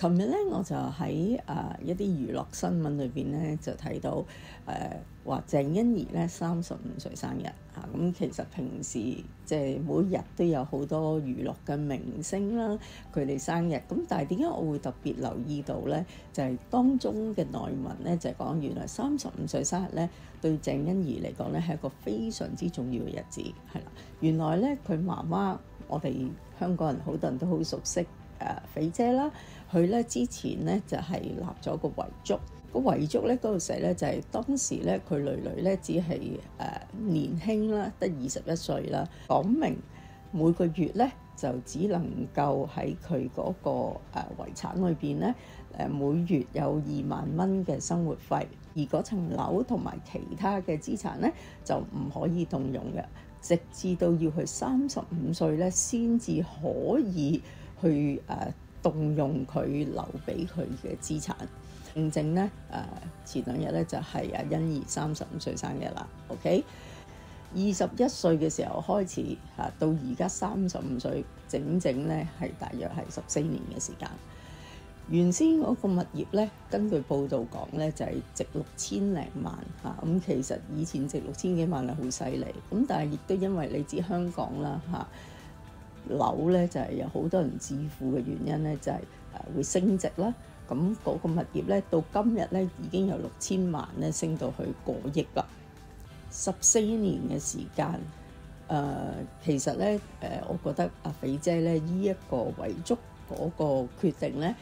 琴日咧我就喺誒、一啲娛樂新聞裏邊咧就睇到誒話、呃、鄭欣宜咧三十五歲生日嚇，咁、其實平時即係每日都有好多娛樂嘅明星啦，佢哋生日，咁但係點解我會特別留意到咧？就係、是、當中嘅內文咧就係、是、講原來三十五歲生日咧對鄭欣宜嚟講咧係一個非常之重要嘅日子，係啦，原來咧佢媽媽我哋香港人好多人都好熟悉。誒、肥姐啦，佢咧之前咧就係、立咗個遺囑，個遺囑咧嗰度寫咧就係、是、當時咧佢女女咧只係誒、年輕啦，得二十一歲啦，講明每個月咧就只能夠喺佢嗰個誒、呃、遺產裏邊咧誒每月有二萬蚊嘅生活費，而嗰層樓同埋其他嘅資產咧就唔可以動用嘅，直至到要去三十五歲咧先至可以。去誒、動用佢留俾佢嘅資產，正正咧誒、前兩日咧就係、阿欣宜三十五歲生日啦。OK，二十一歲嘅時候開始嚇、到而家三十五歲，整整咧係大約係十四年嘅時間。原先嗰個物業咧，根據報道講咧就係、值六千零萬嚇，咁、其實以前值六千幾萬係好犀利，咁但係亦都因為你知香港啦嚇。樓咧就係、有好多人致富嘅原因咧，就係、是、誒會升值啦。咁嗰個物業咧到今日咧已經有六千萬咧升到去過億啦。十四年嘅時間，誒、其實咧誒、我覺得阿肥姐咧依一個遺囑嗰個決定咧，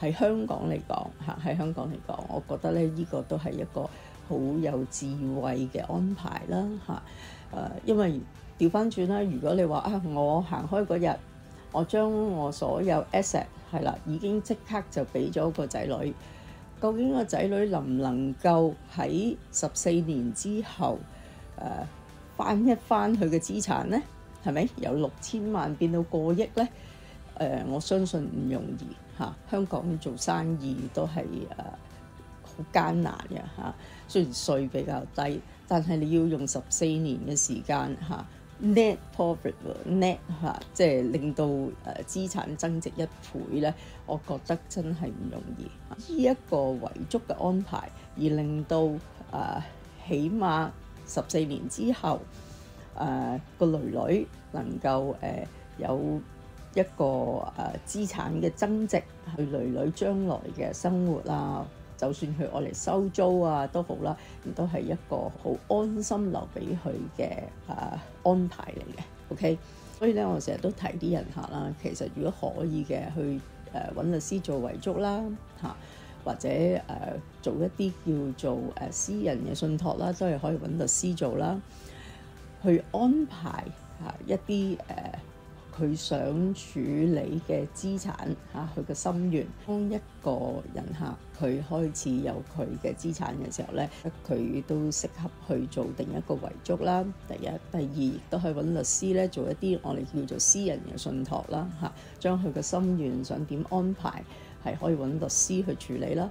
喺香港嚟講嚇，喺香港嚟講，我覺得咧依、個都係一個好有智慧嘅安排啦嚇。誒、因為調翻轉啦！如果你話啊，我行開嗰日，我將我所有 asset 係啦，已經即刻就俾咗個仔女。究竟個仔女能唔能夠喺十四年之後誒翻一翻佢嘅資產呢？係咪由六千萬變到過億呢？誒、我相信唔容易嚇、香港做生意都係誒好艱難嘅嚇、啊。雖然稅比較低，但係你要用十四年嘅時間嚇。Net profit net 嚇，即係令到誒資產增值一倍咧，我覺得真係唔容易。呢一個遺囑嘅安排，而令到誒起碼十四年之後誒個女女能夠誒有一個誒資產嘅增值，去女女將來嘅生活啊〜就算佢我嚟收租啊都好啦，都係一個好安心留俾佢嘅誒安排嚟嘅。OK，所以咧我成日都提啲人客啦，其實如果可以嘅，去誒揾律師做遺囑啦嚇，或者誒做一啲叫做誒私人嘅信託啦，都係可以揾律師做啦，去安排嚇一啲誒。佢想處理嘅資產嚇，佢嘅心願。當一個人客佢開始有佢嘅資產嘅時候咧，佢都適合去做定一個遺囑啦。第一、第二亦都可以揾律師咧做一啲我哋叫做私人嘅信託啦嚇，將佢嘅心願想點安排係可以揾律師去處理啦。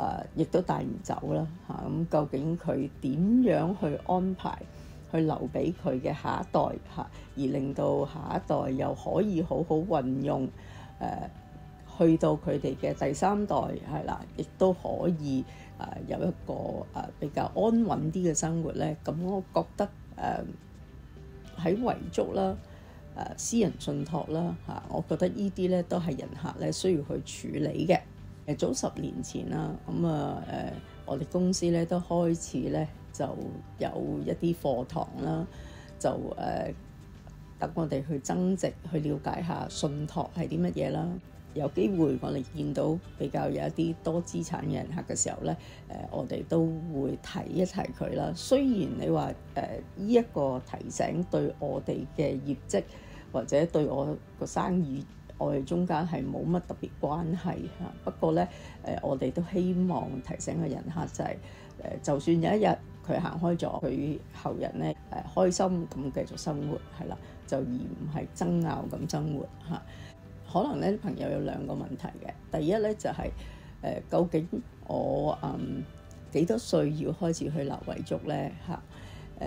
誒，亦都帶唔走啦嚇！咁究竟佢點樣去安排，去留俾佢嘅下一代嚇，而令到下一代又可以好好運用誒，去到佢哋嘅第三代係啦，亦都可以誒有一個誒比較安穩啲嘅生活咧。咁我覺得誒喺遺囑啦、誒私人信託啦嚇，我覺得呢啲咧都係人客咧需要去處理嘅。誒早十年前啦，咁啊誒，我哋公司咧都開始咧就有一啲課堂啦，就誒等、我哋去增值，去了解下信託係啲乜嘢啦。有機會我哋見到比較有一啲多資產嘅人客嘅時候咧，誒、我哋都會提一提佢啦。雖然你話誒呢一個提醒對我哋嘅業績或者對我個生意，我哋中間係冇乜特別關係嚇。不過咧，誒我哋都希望提醒個人客就係、誒，就算有一日佢行開咗，佢後人咧誒開心咁繼續生活係啦，就而唔係爭拗咁生活嚇。可能咧，朋友有兩個問題嘅，第一咧就係、是、誒，究竟我嗯幾多歲要開始去立遺囑咧嚇？誒。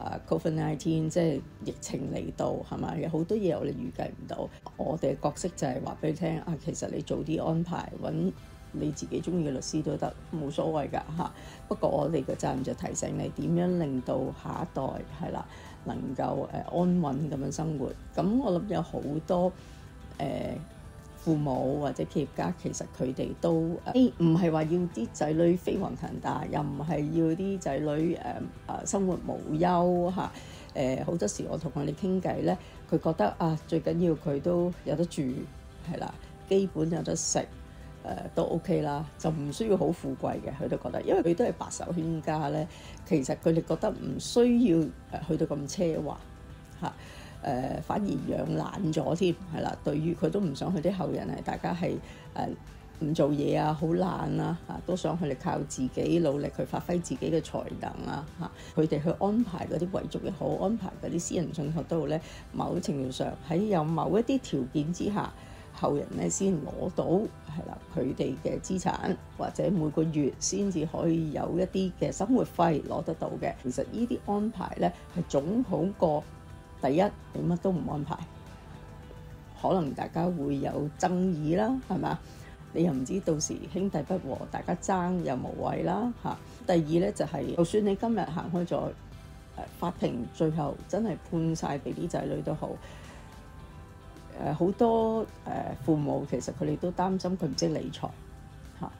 啊，Covid nineteen 即係疫情嚟到係嘛？有好多嘢我哋預計唔到。我哋嘅角色就係話俾你聽啊，其實你早啲安排揾你自己中意嘅律師都得，冇所謂㗎嚇。不過我哋嘅責任就提醒你點樣令到下一代係啦能夠誒安穩咁樣生活。咁我諗有好多誒。父母或者企業家其實佢哋都誒唔係話要啲仔女飛黃騰達，又唔係要啲仔女誒誒、生活無憂嚇誒。好多時我同佢哋傾偈咧，佢覺得啊最緊要佢都有得住係啦，基本有得食誒、都 OK 啦，就唔需要好富貴嘅。佢都覺得，因為佢都係白手興家咧，其實佢哋覺得唔需要誒去到咁奢華嚇。呃、反而養懶咗添，係啦。對於佢都唔想佢啲後人係大家係誒唔做嘢啊，好懶啊嚇，都想佢哋靠自己努力去發揮自己嘅才能啊嚇。佢哋去安排嗰啲遺囑也好，安排嗰啲私人信託都好咧，某程度上喺有某一啲條件之下，後人咧先攞到係啦佢哋嘅資產，或者每個月先至可以有一啲嘅生活費攞得到嘅。其實呢啲安排咧係總好過。第一，你乜都唔安排，可能大家會有爭議啦，係嘛？你又唔知到時兄弟不和，大家爭又無謂啦嚇。第二咧就係、就算你今日行開咗，誒法庭最後真係判晒俾啲仔女都好，誒好多誒父母其實佢哋都擔心佢唔識理財嚇，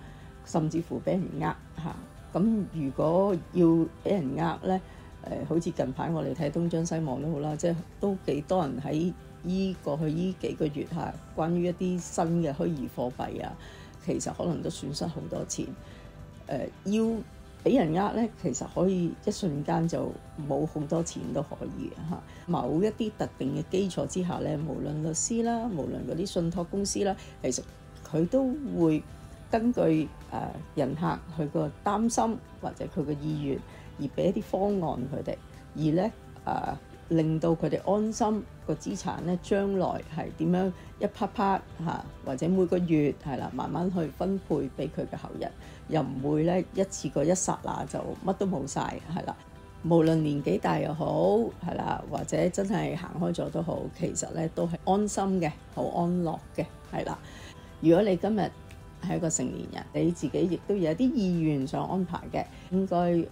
甚至乎俾人呃嚇。咁如果要俾人呃咧？誒、好似近排我哋睇東張西望都好啦，即係都幾多人喺依過去依幾個月嚇，關於一啲新嘅虛擬貨幣啊，其實可能都損失好多錢。誒、要俾人呃咧，其實可以一瞬間就冇好多錢都可以嚇、某一啲特定嘅基礎之下咧，無論律師啦，無論嗰啲信託公司啦，其實佢都會根據誒、人客佢個擔心或者佢個意願。而俾一啲方案佢哋，而咧誒、令到佢哋安心個資產咧，將來係點樣一 part part 嚇，或者每個月係啦，慢慢去分配俾佢嘅後人，又唔會咧一次過一剎那就乜都冇晒。係啦。無論年紀大又好係啦，或者真係行開咗都好，其實咧都係安心嘅，好安樂嘅係啦。如果你今日，係一個成年人，你自己亦都有啲意願想安排嘅，應該誒、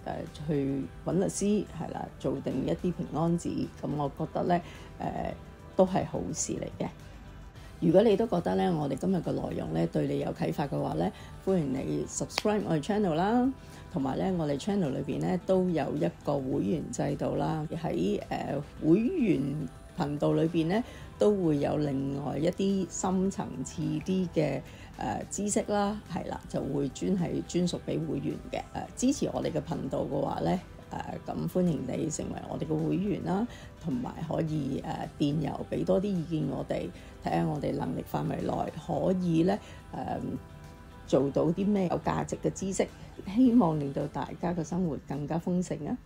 去揾律師係啦，做定一啲平安紙，咁我覺得咧誒、都係好事嚟嘅。如果你都覺得咧，我哋今日嘅內容咧對你有啟發嘅話咧，歡迎你 subscribe 我哋 channel 啦，同埋咧我哋 channel 裏邊咧都有一個會員制度啦，喺誒、呃、會員頻道裏邊咧都會有另外一啲深層次啲嘅。誒、知識啦，係啦，就會專係專屬俾會員嘅。誒、支持我哋嘅頻道嘅話咧，誒、咁歡迎你成為我哋嘅會員啦，同埋可以誒、電郵俾多啲意見我哋，睇下我哋能力範圍內可以咧誒、做到啲咩有價值嘅知識，希望令到大家嘅生活更加豐盛啊！